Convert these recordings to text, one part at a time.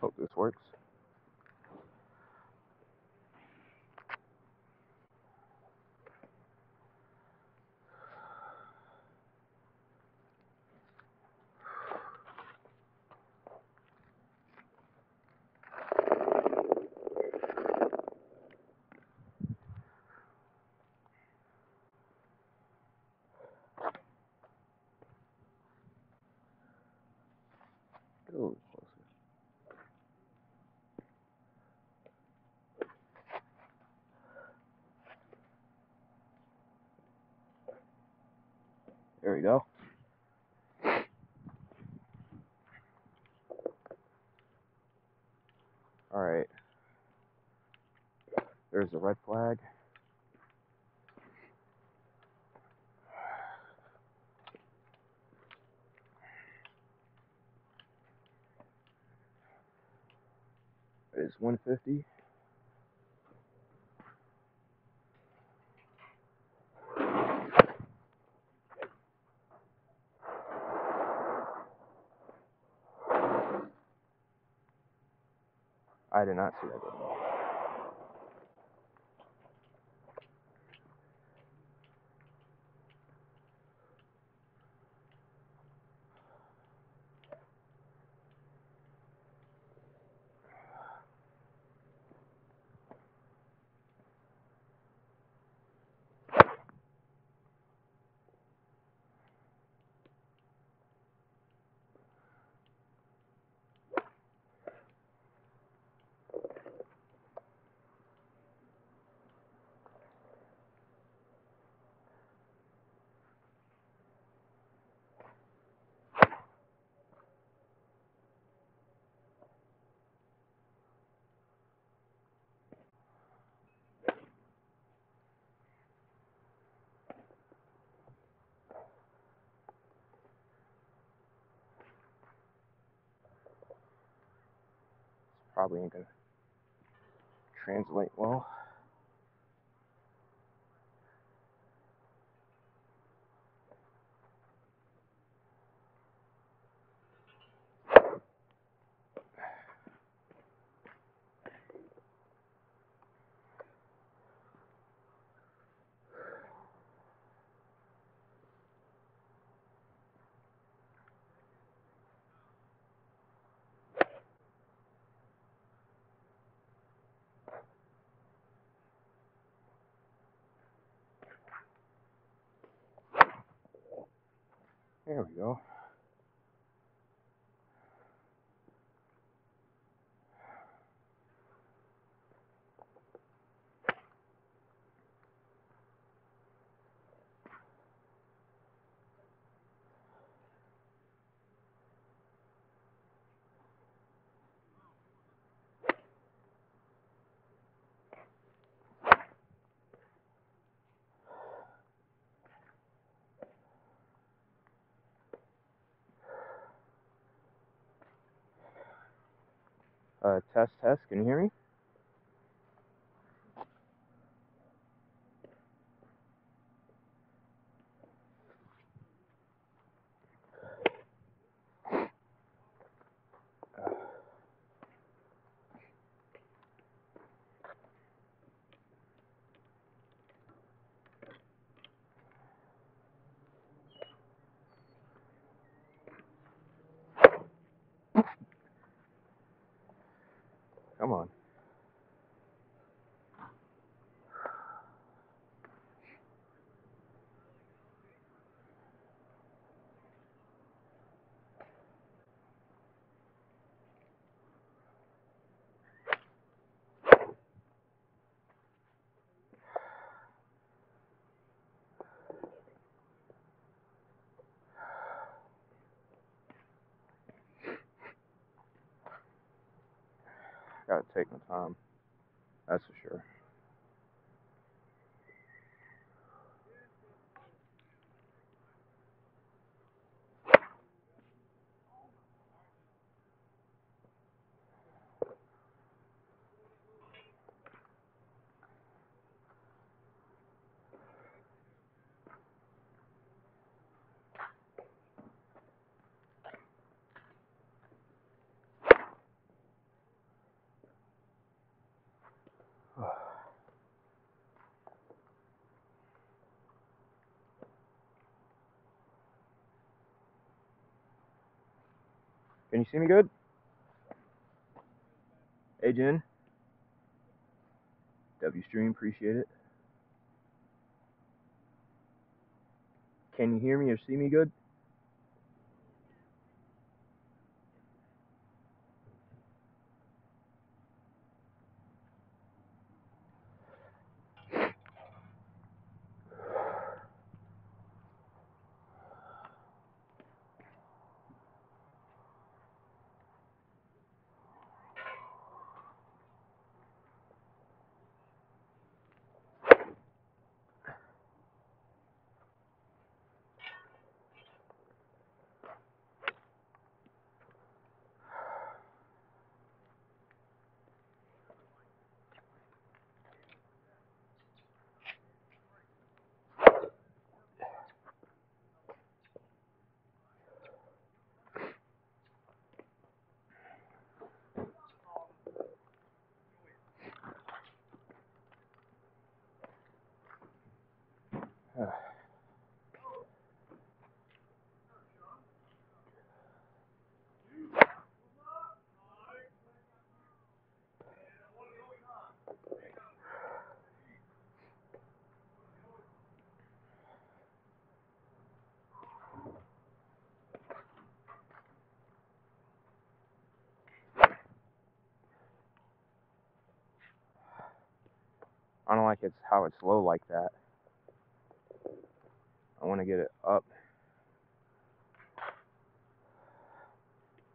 Hope this works. Get a little closer. There we go. All right. There's the red flag. It's 150. I did not see that Probably ain't gonna translate well. There we go. Uh, test, test. Can you hear me? Come on. Gotta take my time. That's for sure. Can you see me good? Hey, Jen. W stream, appreciate it. Can you hear me or see me good? I don't like it's how it's low like that. I want to get it up.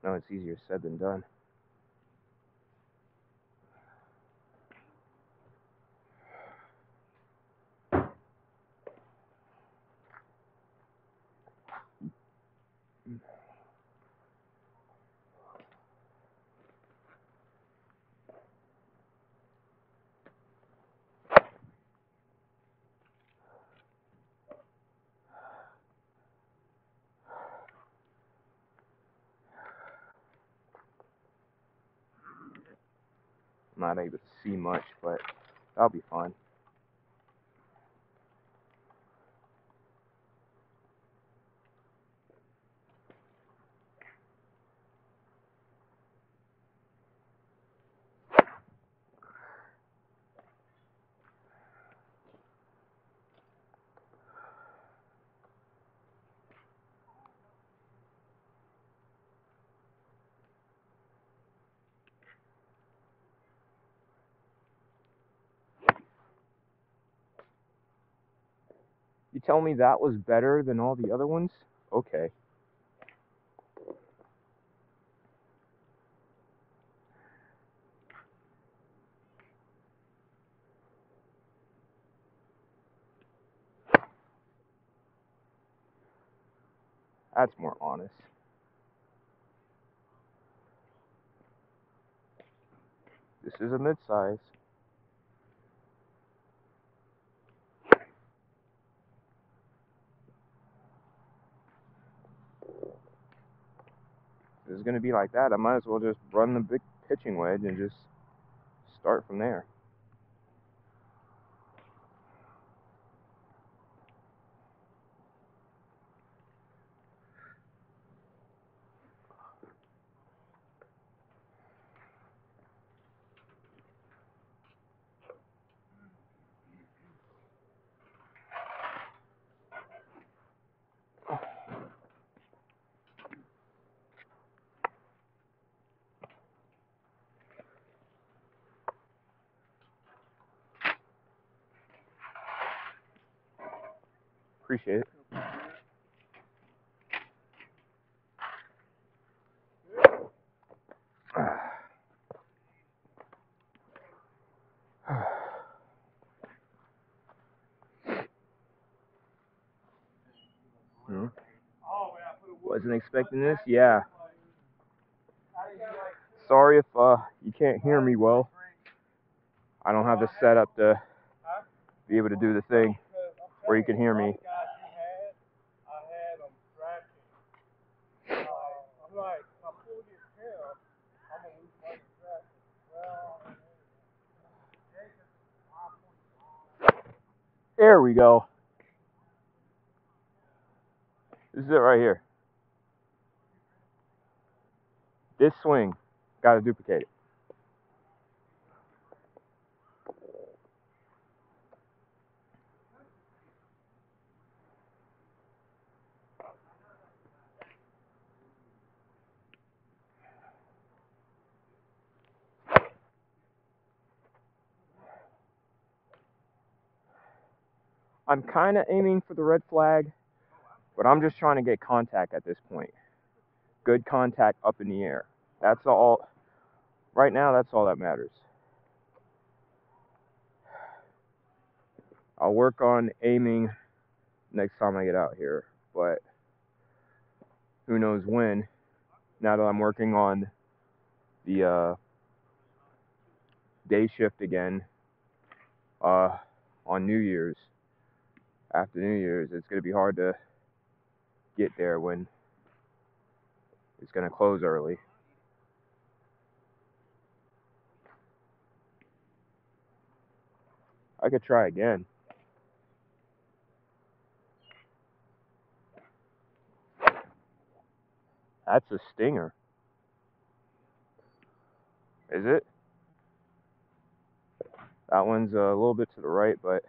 No, it's easier said than done. Not able to see much, but that'll be fine. Tell me that was better than all the other ones? Okay. That's more honest. This is a mid-size. Going to be like that, I might as well just run the big pitching wedge and just start from there. Appreciate it. Hmm. Wasn't expecting this? Yeah. Sorry if uh, you can't hear me well. I don't have the setup to be able to do the thing where you can hear me. There we go. This is it right here. This swing, got to duplicate it. I'm kind of aiming for the red flag, but I'm just trying to get contact at this point. Good contact up in the air. That's all. Right now, that's all that matters. I'll work on aiming next time I get out here, but who knows when. Now that I'm working on the uh, day shift again uh, on New Year's after New Year's, it's going to be hard to get there when it's going to close early. I could try again. That's a stinger. Is it? That one's a little bit to the right, but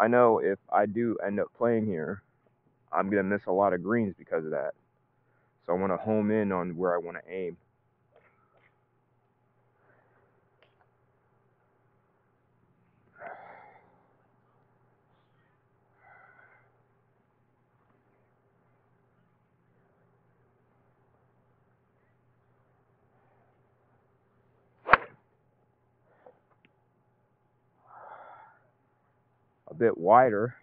I know if I do end up playing here, I'm going to miss a lot of greens because of that. So I want to home in on where I want to aim. Bit wider.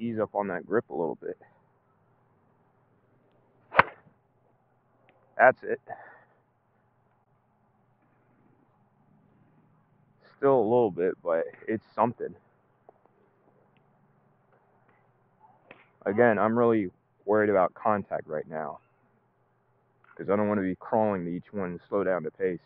Ease up on that grip a little bit. That's it. Still a little bit, but it's something. Again, I'm really worried about contact right now because I don't want to be crawling to each one and slow down the pace.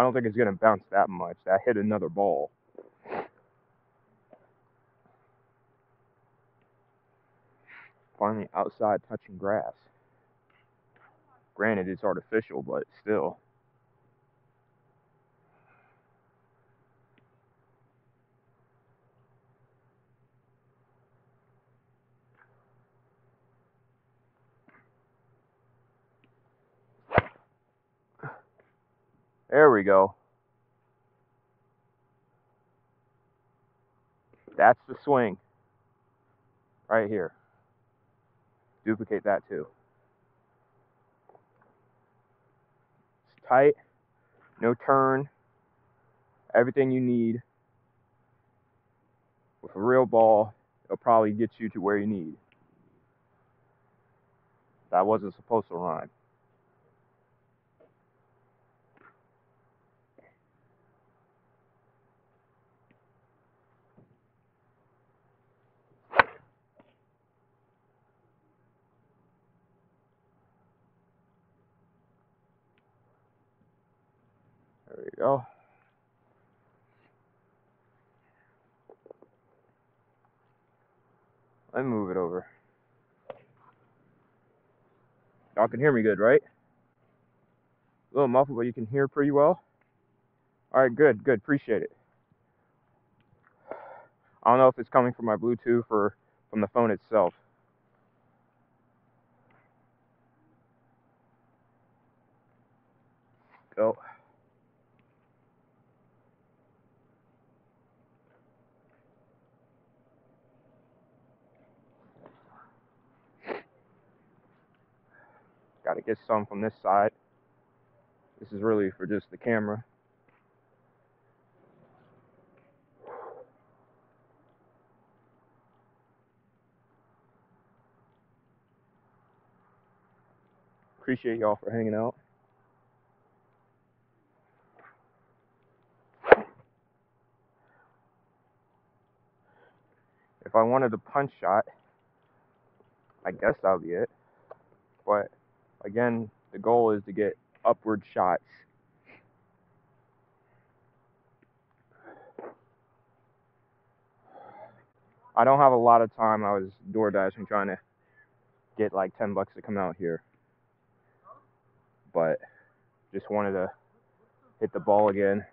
I don't think it's going to bounce that much. That hit another ball. Finally outside touching grass. Granted, it's artificial, but still. There we go. That's the swing. Right here. Duplicate that too. It's tight, no turn, everything you need. With a real ball, it'll probably get you to where you need. That wasn't supposed to rhyme. Go. Let me move it over. Y'all can hear me good, right? A little muffled, but you can hear pretty well. All right, good, good. Appreciate it. I don't know if it's coming from my Bluetooth or from the phone itself. Go. Got to get some from this side. This is really for just the camera. Appreciate y'all for hanging out. If I wanted a punch shot, I guess that'll be it. But again, the goal is to get upward shots. I don't have a lot of time. I was door dashing trying to get like 10 bucks to come out here. But just wanted to hit the ball again.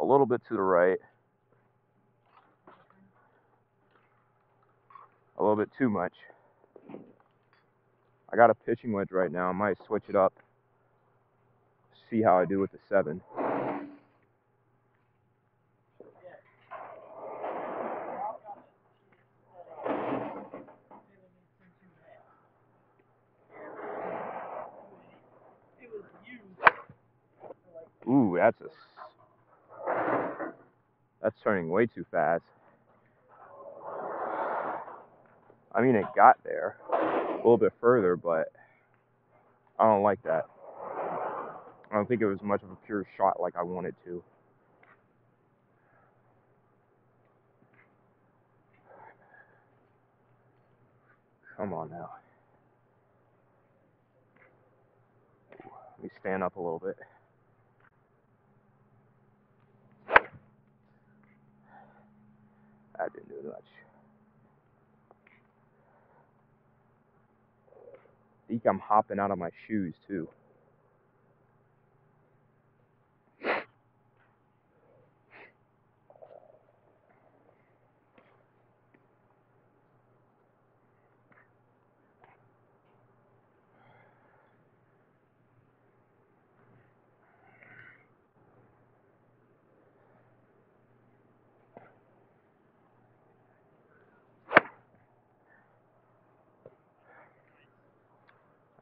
A little bit to the right. A little bit too much. I got a pitching wedge right now. I might switch it up. See how I do with the seven. Ooh, that's a. That's turning way too fast. I mean, it got there a little bit further, but I don't like that. I don't think it was much of a pure shot like I wanted to. Come on now. Let me stand up a little bit. That didn't do much. I think I'm hopping out of my shoes too.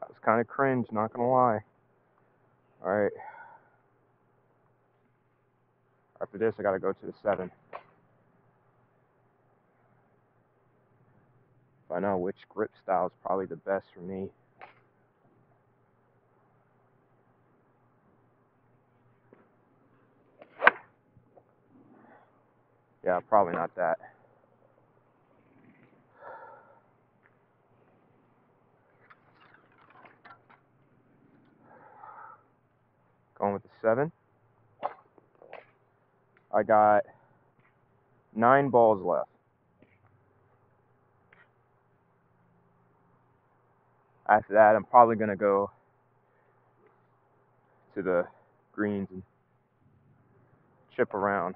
That was kind of cringe, not gonna lie. All right. After this, I gotta go to the seven. Find out which grip style is probably the best for me. Yeah, probably not that. Going with the seven. I got nine balls left. After that, I'm probably gonna go to the greens and chip around.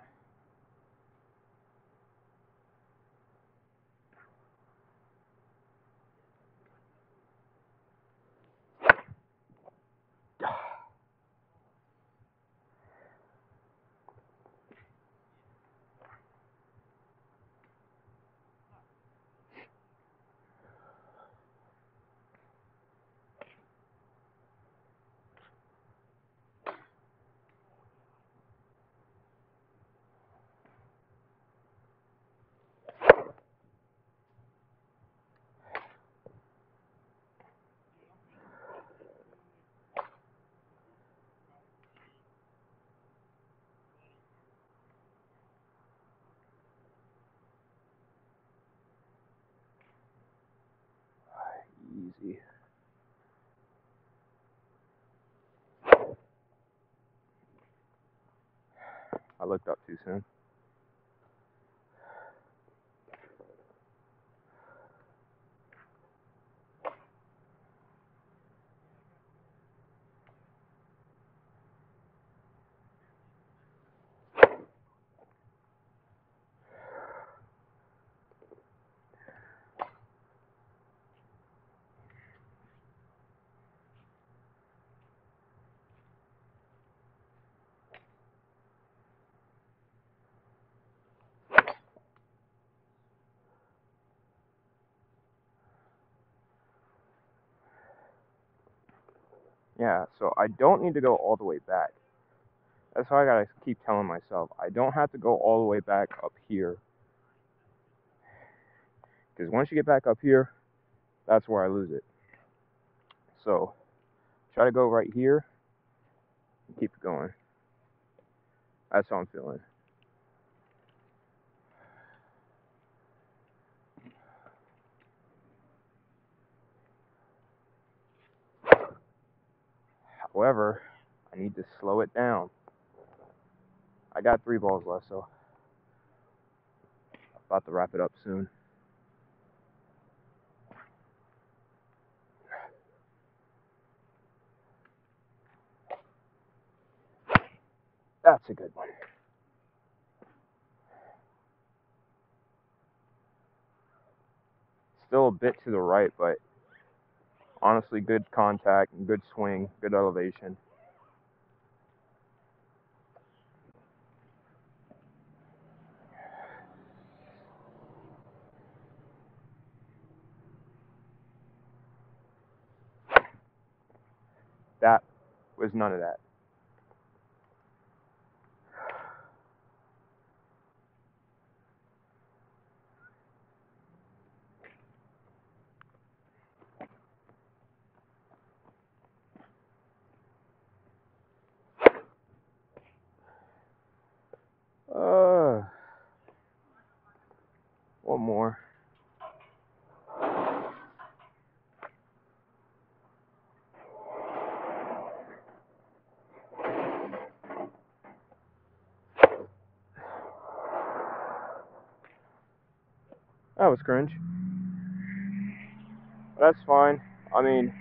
I looked up too soon. Yeah, so I don't need to go all the way back. That's why I gotta keep telling myself I don't have to go all the way back up here. Because once you get back up here, that's where I lose it. So try to go right here and keep it going. That's how I'm feeling. However, I need to slow it down. I got three balls left, so I'm about to wrap it up soon. That's a good one. Still a bit to the right, but honestly, good contact and good swing, good elevation. That was none of that. Uh, one more. That was cringe. That's fine. I mean,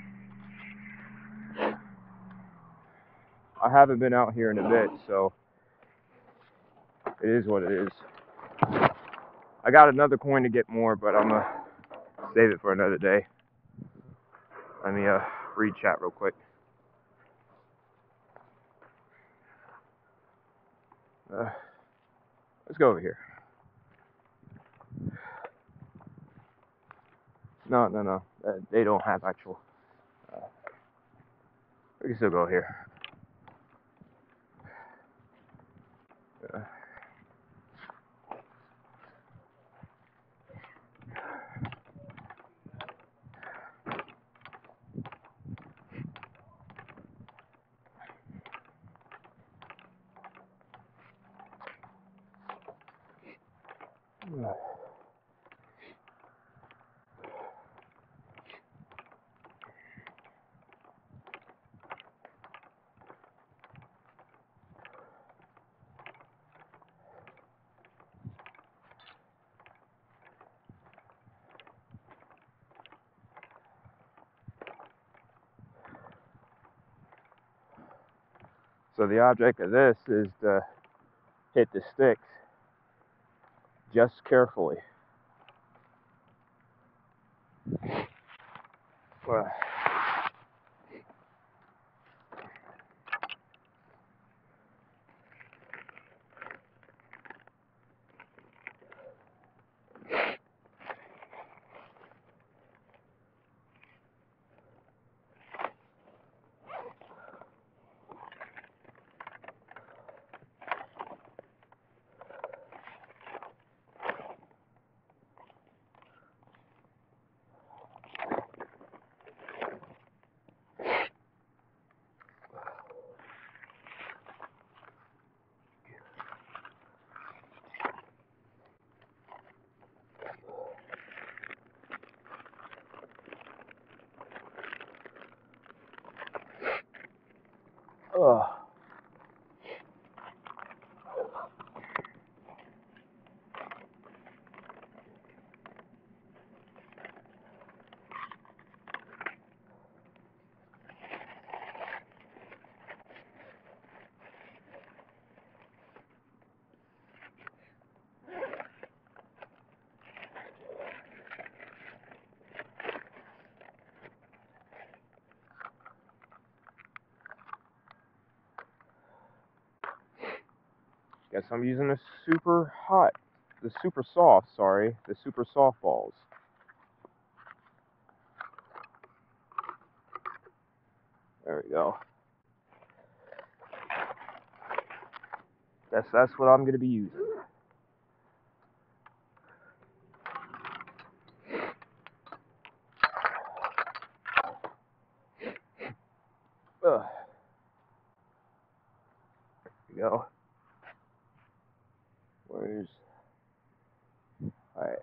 I haven't been out here in a bit, so it is what it is. I got another coin to get more, but I'm gonna save it for another day. Let me uh read chat real quick. Uh, let's go over here. No, no, no. Uh, they don't have actual. Uh, we can still go here. Uh, So the object of this is to hit the sticks just carefully. Well, ugh. Guess I'm using the super hot, the super soft, sorry, the super soft balls. There we go. That's that's what I'm gonna be using. Ugh. There we go. Where's alright.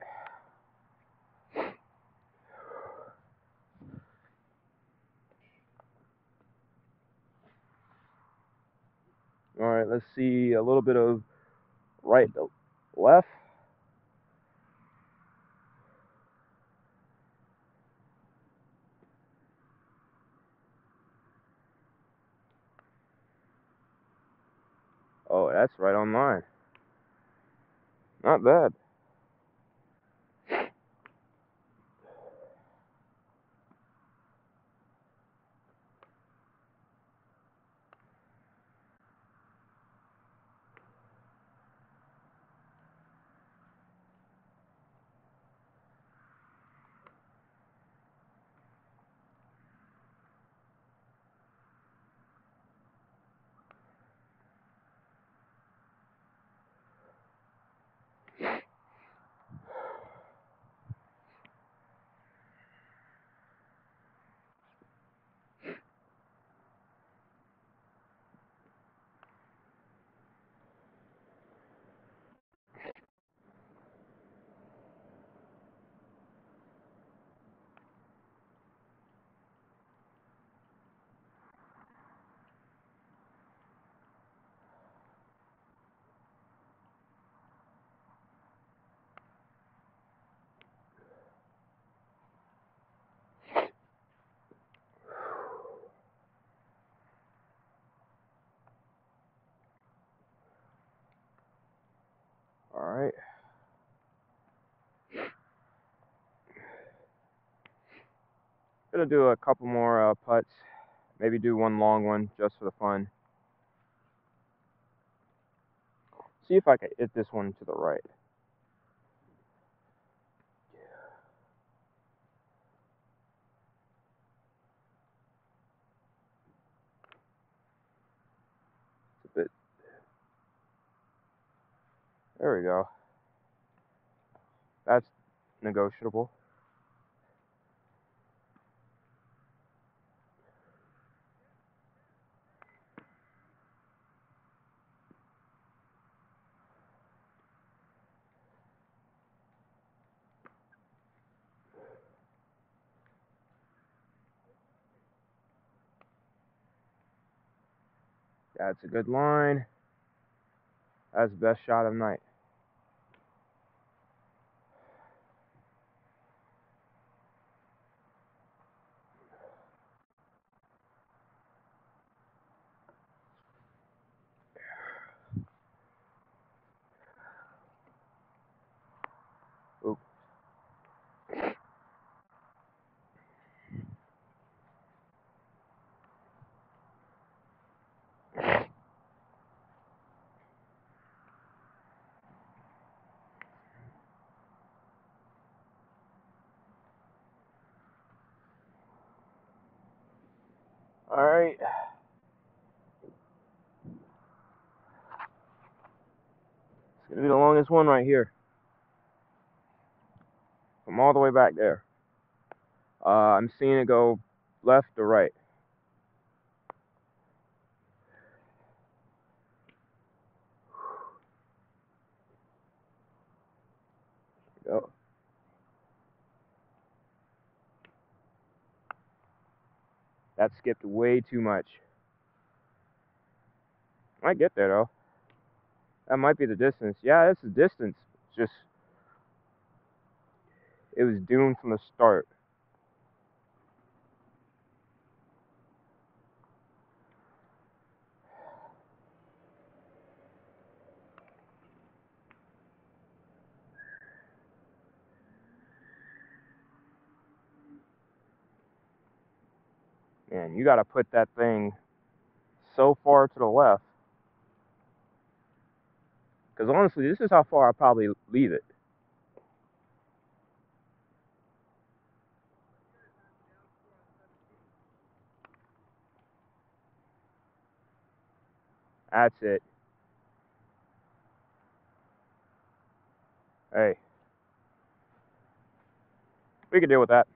Alright, let's see a little bit of right to left. Oh, that's right on line. Not bad. Alright. Gonna do a couple more uh, putts. Maybe do one long one just for the fun. See if I can hit this one to the right. It's a bit. There we go. That's negotiable. That's a good line. That's the best shot of night. Oop. All right. Be the longest one right here. From all the way back there. Uh, I'm seeing it go left or right. Go. That skipped way too much. Might get there though. That might be the distance. Yeah, that's the distance. Just it was doomed from the start. Man, you got to put that thing so far to the left. Because honestly, this is how far I probably leave it. That's it. Hey, we can deal with that.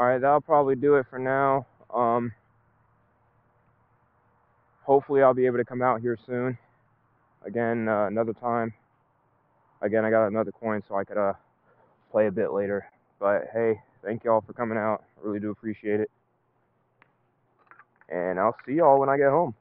All right, that'll probably do it for now. Um, hopefully, I'll be able to come out here soon. Again, uh, another time. Again, I got another coin, so I could uh, play a bit later. But hey, thank y'all for coming out. I really do appreciate it. And I'll see y'all when I get home.